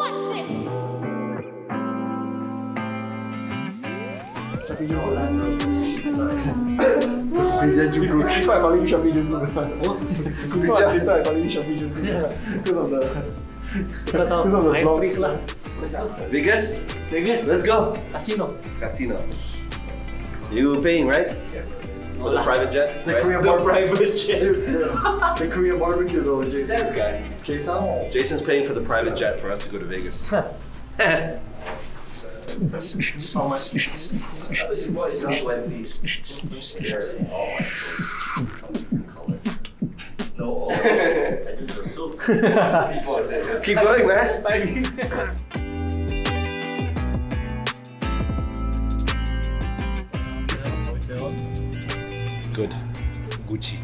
Watch this! Media Jungkook. People are calling me Shopee Jungkook. People on Twitter are calling me Shopee Jungkook. Because of the Because of Because of the my vlogs. freak. Vegas, Vegas. let's go. Casino. Casino. You paying, right? For the private jet? The right? Korean The barbecue. private jet. Dude, the, the Korean barbecue though, Jason. This guy. K-Town. Jason's paying for the private jet for us to go to Vegas. Keep going, man. Good. Gucci.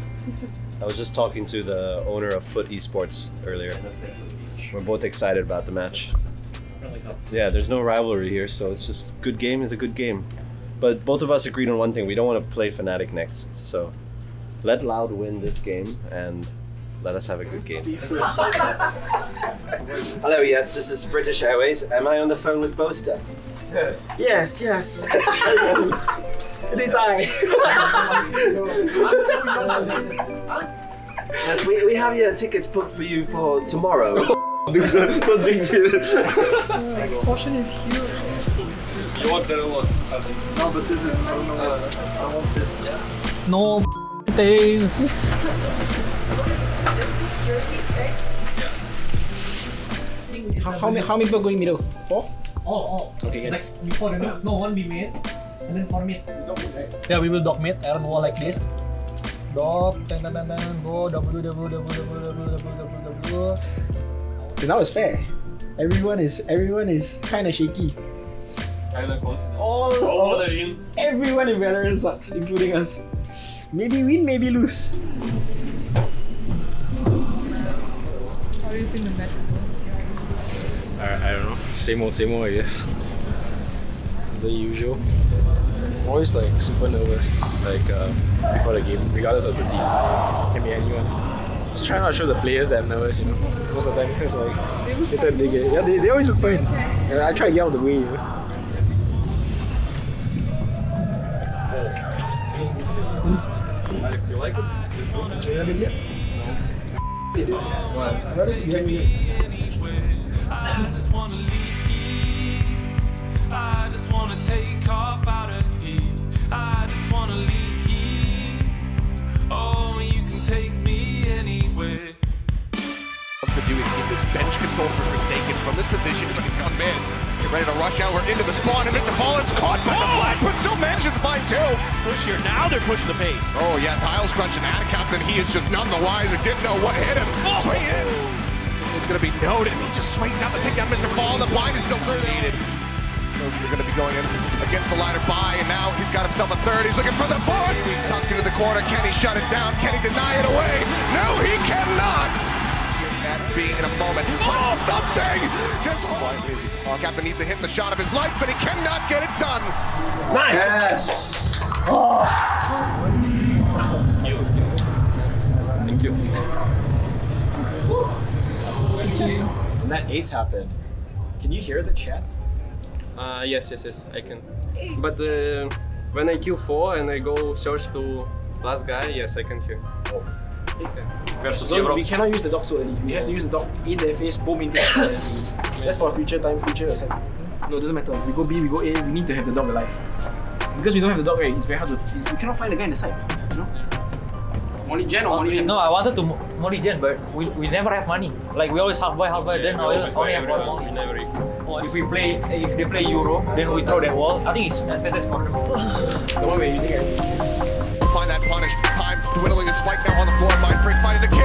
I was just talking to the owner of FUT Esports earlier. We're both excited about the match. Yeah, there's no rivalry here, so it's just good game is a good game. But both of us agreed on one thing: we don't want to play Fnatic next. So let Loud win this game and let us have a good game. Hello, yes, this is British Airways. Am I on the phone with Boaster? Yes, yes. it is I. Yes, we, we have your tickets booked for you for tomorrow. Dude, that's not being serious. Portion is huge. No, but this is, I don't know what, I want this. Yeah. No things. How, how, many, how many people going middle? Four? Oh, oh. Okay, good. Like before the no, no one be made, and then for mid. Yeah, we will dog mid. Aaron go like this. Dog, dan dan dan dan, go W W W W W W W. So now it's fair. Everyone is everyone is kind of shaky. All, all everyone in Valorant sucks, including us. Maybe win, maybe lose. How do you think the match will? Yeah, it's good. I, I don't know. Same old, same old, I guess. The usual. Always like super nervous, like uh, before the game, regardless of the team. Can be anyone. Just try not to show the players that I'm nervous, you know. Most of the time, because like they tend to get, yeah, they, they always look fine. And I try to get out of the way, you know. Alex, you like it? What? I'd rather see I just wanna take off out of here. I just wanna leave. Oh, you can take me anywhere. to do is keep this bench control for Forsaken from this position. He can come in. Get ready to rush out. We're into the spawn. And into Fallen's caught by the oh! flash, but still manages to find two. Push here. Now they're pushing the pace. Oh, yeah. Tiles crunching out of Kaptan. He is just none the wiser. Didn't know what hit him. Oh! Swing in. It's going to be noted. He just swings out to take down Mr. Fallen. The blind is going to be going in against the ladder by, and now he's got himself a third. He's looking for the fourth. Tucked into the corner. Can he shut it down? Can he deny it away? No, he cannot. That being in a moment. Oh, something! Just oh, Kaptan needs to hit the shot of his life, but he cannot get it done. Nice. Yes! Oh. Thank you. When that ace happened, can you hear the chats? Uh, yes, yes, yes, I can. But uh, when I kill four and I go search to last guy, yes, I can hear. Versus no, we cannot use the dog so early. We have to use the dog in their face, boom into their face. That's for future time, future aside. No, it doesn't matter. We go B, we go A, we need to have the dog alive. Because we don't have the dog, right, it's very hard to. We cannot find the guy in the side. You know? Molly Jen or Molly Jen? No, I wanted to mo- Molly Gen, but we, we never have money. Like we always half buy, half buy. then I only, only have one Molly. never equal. If we play, if they play Euro, then we throw that wall. I think it's that's better for. The one we're using it. Find that punish. Time dwindling the spike now on the floor. Finding the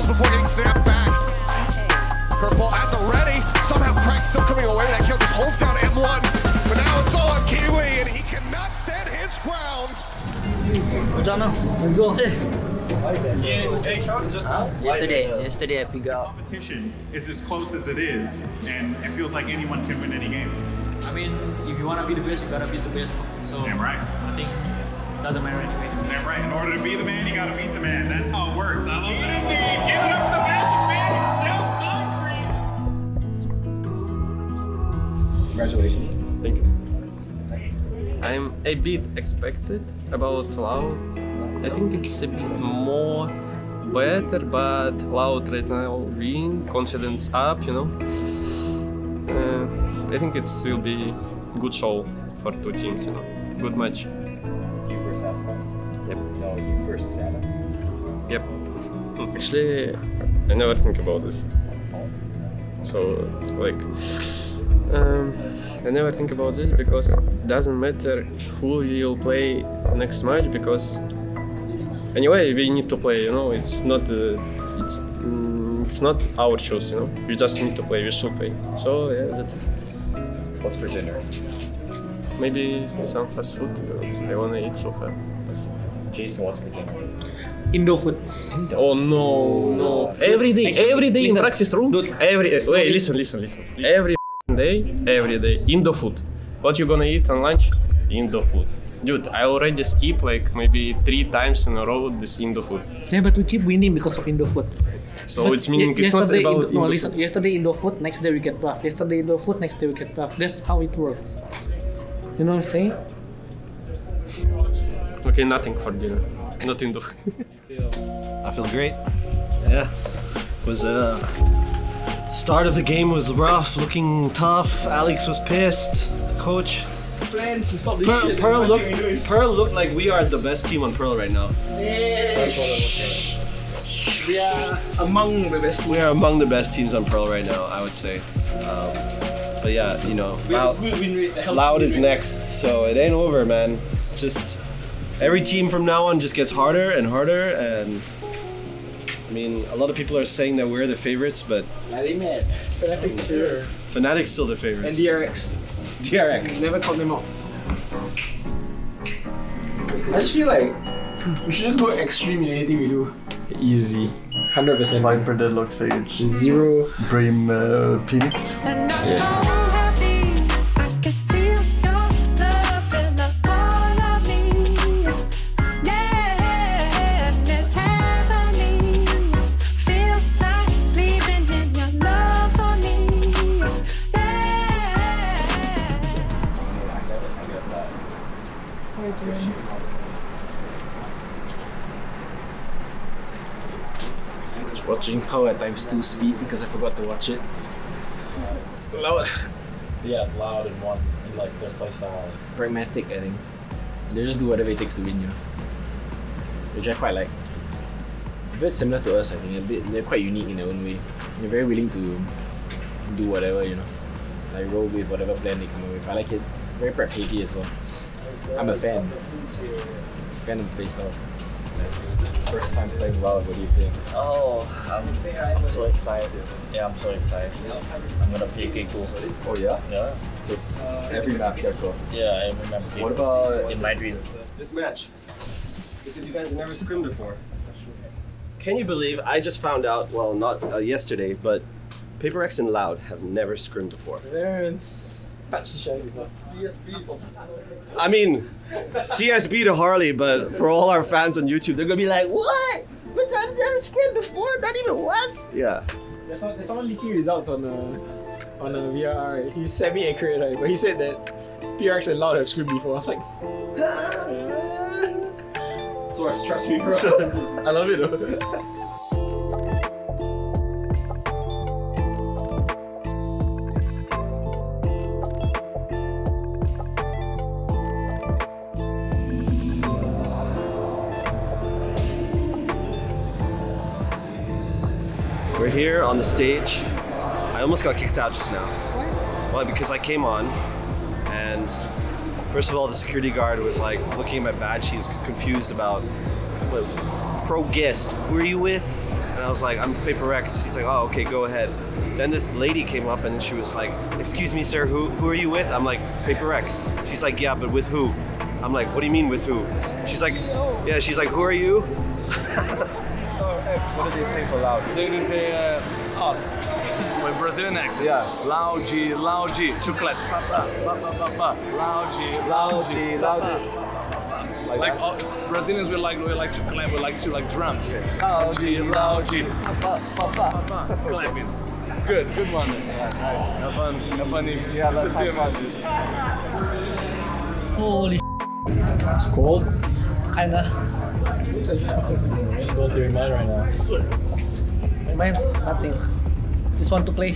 before getting snapped back. Purple at the ready. Somehow Crack's still coming away that kill. Just holds down M1. But now it's all on Kiwi, and he cannot stand his ground. What let's go. Yeah, uh, yesterday, yesterday I figured out. Competition is as close as it is, and it feels like anyone can win any game. I mean, if you wanna be the best, you gotta be the best. So Damn right. I think it doesn't matter anyway. Damn right. In order to be the man, you gotta beat the man. That's how it works. I love it indeed. Give it up for the magic man himself, Congratulations. Thank you. I'm a bit expected about Loud. I think it's a bit more better, but Loud right now win, confidence up, you know. I think it will be good show for two teams, you know. Good match. You versus Aspects? Yep. No, you versus Santa. Yep. Actually, I never think about this. So, like, um, I never think about this because it doesn't matter who you'll play next match because anyway we need to play. You know, it's not uh, it's mm, it's not our choice. You know, we just need to play. We should play. So yeah, that's it. What's for dinner? Maybe some fast food because I wanna eat so far. Jason, what's for dinner? Indo food. Oh no, no! Every day, every day in the Raxis room. Every uh, wait, listen, listen, listen. Every f***ing day, every day, Indo food. What you gonna eat on lunch? Indo food. Dude, I already skip like maybe three times in a row this Indo food. Yeah, but we keep winning because of Indo food. So But it's meaning it's not yesterday about Indo, no, listen. Yesterday Indo food, next day we get buff. Yesterday Indo food, next day we get buff. That's how it works. You know what I'm saying? Okay, nothing for dinner. Nothing. Indo. I feel great. Yeah. Was uh start of the game was rough, looking tough. Alex was pissed. The coach. Plans to stop this Pearl, shit. Pearl The first looked thing we do is- Pearl looked like we are the best team on Pearl right now. We are among the best. We are among the best teams on Pearl right now, I would say. Um, but yeah, you know, Loud. Loud is next, so it ain't over, man. It's just every team from now on just gets harder and harder, and I mean, a lot of people are saying that we're the favorites, but mad. Fnatic's the favorites. Fnatic's still the favorites. And. DRX. DRX. Never count them out. I just feel like we should just go extreme in anything we do. Easy. 100%. Viper Deadlock Sage. Zero. Brame uh, Phoenix. How Power at times 2 speed because I forgot to watch it. Loud. Yeah, loud and one and like their playstyle. Pragmatic, I think. They just do whatever it takes to win, you know. Which I quite like. A bit similar to us, I think. A bit, they're quite unique in their own way. They're very willing to do whatever, you know. Like roll with whatever plan they come up with. I like it. Very prep as well. I'm a fan. Fan of the playstyle. First time playing Loud, what do you think? Oh, I'm, I'm so excited. Yeah, I'm so excited. I'm gonna play Keiko. Oh yeah? Yeah. Just every map Keiko. Yeah, I remember Keiko. What about in my dream? this match? Because you guys have never scrimmed before. Can you believe I just found out? Well, not uh, yesterday, but Paper Rex and Loud have never scrimmed before. Parents touch each other before. I mean, CSB to Harley, but for all our fans on YouTube, they're gonna be like, "What? But I've never scrimmed before? Not even once?" Yeah. There's, some, there's someone leaking results on uh, on a VLR. He's semi accurate, right? But he said that PRX and Loud have screamed before. I was like, source, trust me, bro. I love it though. The stage. I almost got kicked out just now. What? Why? Because I came on, and first of all, the security guard was like looking at my badge. He was confused about what pro guest. Who are you with? And I was like, I'm Paper Rex. He's like, Oh, okay, go ahead. Then this lady came up and she was like, Excuse me, sir, who who are you with? I'm like, Paper Rex. She's like, Yeah, but with who? I'm like, what do you mean with who? She's like, yeah, she's like, who are you? Oh, X, what did they say for loud? They they say, uh, oh, my Brazilian accent. Yeah. Lauji, lauji, chocolate. Ba, ba, ba, ba, ba, ba. Lauji, Lauji, ba, ba, lauji. ba, ba, ba. Like Like all, oh, Brazilians, we like we like to clap, we like to like drums. Lauji, lauji, ba, ba, ba, ba. clapping. It's good, good one. Yeah, nice. Have fun, have fun. Yeah, let's see you, have man. Holy Cold. Kinda. Go through your mind right now. My mind, nothing. Just want to play.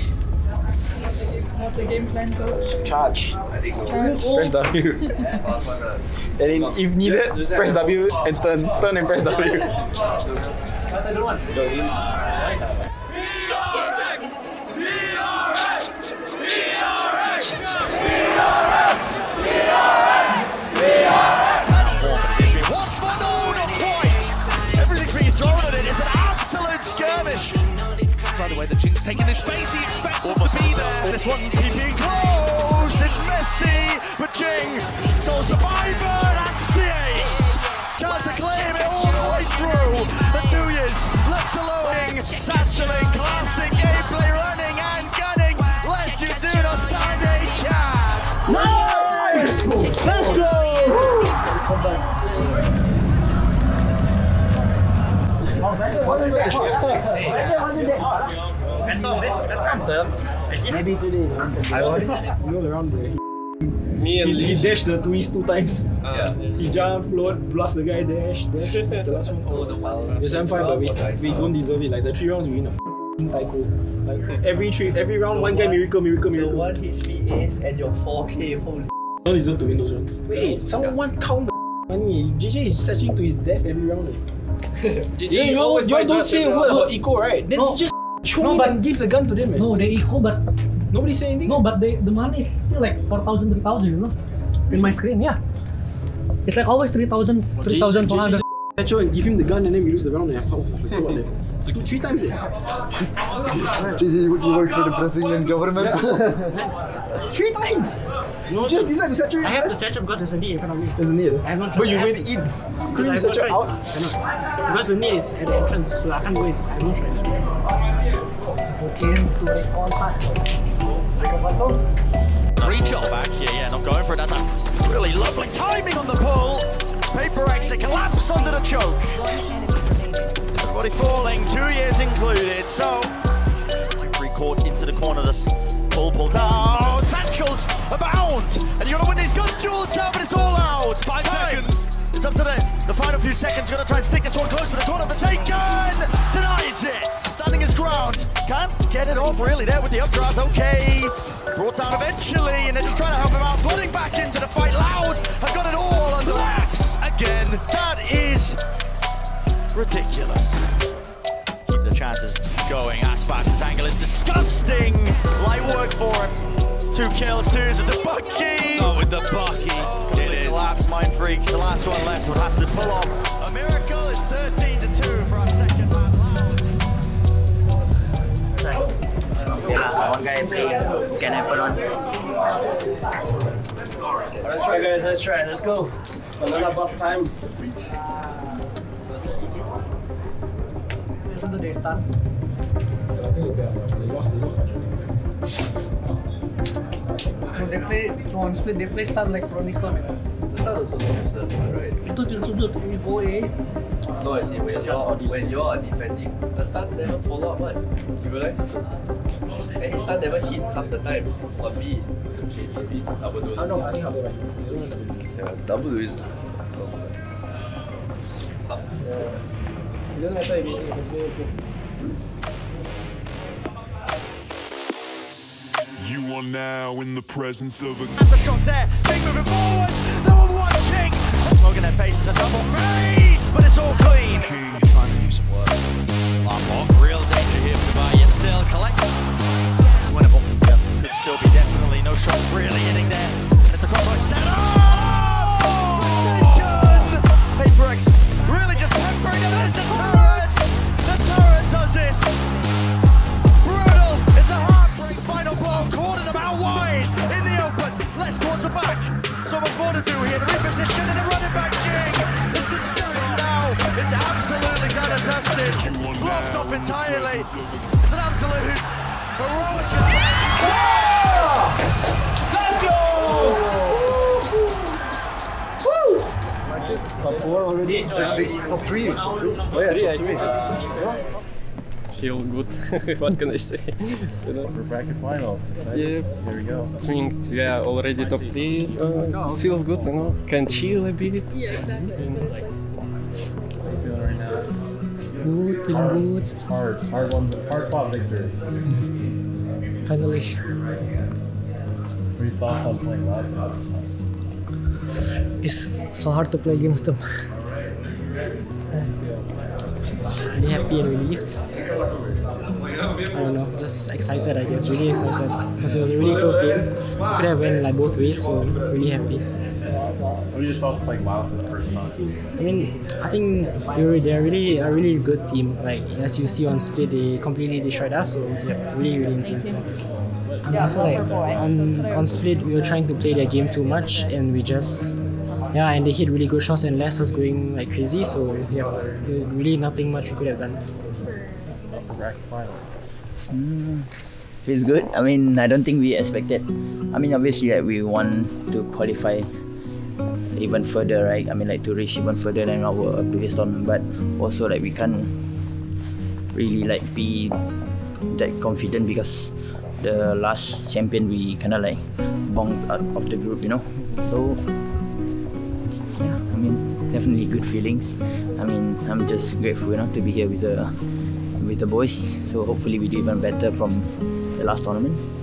What's the game plan, coach? Charge. Charge. Press W. and then if needed, press W and turn. Turn and press W. way, the taking this space. He expects them to be there. This one keeping close. It's Messi, but Jing. So Survivor, that's the ace. Chance to claim it all the way through. The two years left alone. Satcheling, classic gameplay, running and gunning. Lest you do not stand a chance. Nice! Let's go! That count, maybe today. I roll around there. Me and He, he dashed the twist two times. Yeah. He jumped, float, blast the guy, dash, dash. the last one. Oh, the wild. It's I'm fine, but we, we don't deserve it. Like the three rounds we win a f***ing taiko. Like every three, every round, one guy miracle, miracle, miracle. One HP ace and your 4k, holy. don't deserve to win those rounds. Wait, someone count the money. JJ is searching to his death every round. eh. You, you, always you don't say a word about eco, right? Then No. just show No, me but- and give the gun to them. eh. No, they equal, but Nobody say anything. no, but they, the money is still like 4,000, 3,000, you know? In my screen, yeah. It's like always 3,000, 3,400. Petro and give him the gun and then we lose the round. Eh. About that? Two, three times. Eh. You work for the Brazilian government. Three times. You just decide to saturate. I have to satchel because there's a need in front of me. There's a need. I have no choice. But you I have went in. Couldn't I you have no saturate choice. out? Cannot. Because the need is at the entrance, so I can't go in. I have no choice. Chance to like all part. Reach up back. Yeah, yeah, not going for it. That's a really lovely timing on the pull. Paper Rex, it collapse under the choke. Everybody falling, tuyz included. So, free court into the corner. This pull, pull down. Oh, Satchels abound. And you're going to win these gun duels now, but it's all out. Five seconds. It's up to the, the final few seconds. Going to try and stick this one close to the corner. Forsaken denies it. Standing his ground. Can't get it off really there with the updraft. Okay. Brought down eventually, and they're just trying to help him out. Flooding back into the fight. Loud have got it all under laps again. That is ridiculous. Keep the chances going. Aspas, this angle is disgusting. Light work for him. It's two kills, twos with the Bucky. Oh, with the Bucky. It is. Collapse, Mindfreak's. The last one left would have to pull off. A miracle is 13 to 2 for our second man. Yeah, one guy playing can happen on. Let's try, guys. Let's try. Let's go. Banana buff time. When do they start? No, they play, on split, they play start like Chronicle. Itu till sudut, you go A. No, I see. When you're when you are defending, the stun never follow up. What? You realize? And his stun never hit half the time on B. Double do. I know, I think I'll go. Yeah, double is. It doesn't matter if you let's go, let's. You are now in the presence of a The shot there. Big moving forwards. Watching. Smoke their faces. A double face, but it's all clean. trying to do some work. Lombok, real danger here for Dubai, yet still collects. Winnable. Yep. Could still be definitely no shot really hitting there. Blocked off entirely. It's an absolute heroic attack. Let's go! Woo! Top four already? Top three. Oh yeah, top three. Feel good. what can I say? You know? We're back in finals. Yeah. Here we go. I yeah, already top three. Uh, feels good, you know. Can chill a bit. Yeah, exactly. Good, feeling good. Hard, hard one, hard fought victory. Finally. What are your thoughts on playing live for this time? It's so hard to play against them. Really happy and relieved. I don't know, just excited I guess, really excited. Because it was a really close game. Could have went like both ways, so really happy. What are your thoughts playing WoW for the first time? I mean, I think they're they're really a really good team. Like as you see on split, they completely destroyed us. So yeah, really really insane. I feel like on on split we were trying to play their game too much, and we just yeah, and they hit really good shots, and Less was going like crazy. So yeah, really nothing much we could have done. We're back in finals. Mm, feels good. I mean, I don't think we expected. I mean, obviously, like, we want to qualify even further, right? I mean, like to reach even further than our previous tournament, but also like we can't really like be that confident because the last champion we kind of like bounced out of the group, you know. So yeah, I mean, definitely good feelings. I mean, I'm just grateful, you know, to be here with the with the boys. So hopefully we do even better from the last tournament.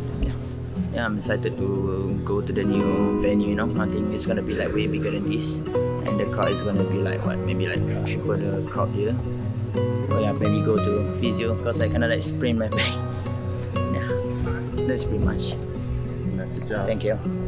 Yeah, I'm excited to go to the new venue. You know, I think it's gonna be like way bigger than this, and the crowd is gonna be like what, maybe like triple the crowd here. So yeah, maybe go to physio because I kind of like sprained my back. Yeah, that's pretty much. Thank you.